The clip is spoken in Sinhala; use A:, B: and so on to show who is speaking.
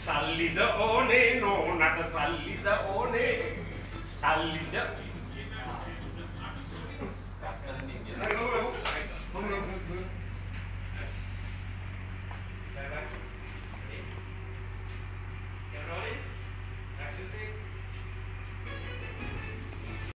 A: සල්ලිද ඕනේ නෝනට සල්ලිද ඕනේ? සල්ලිද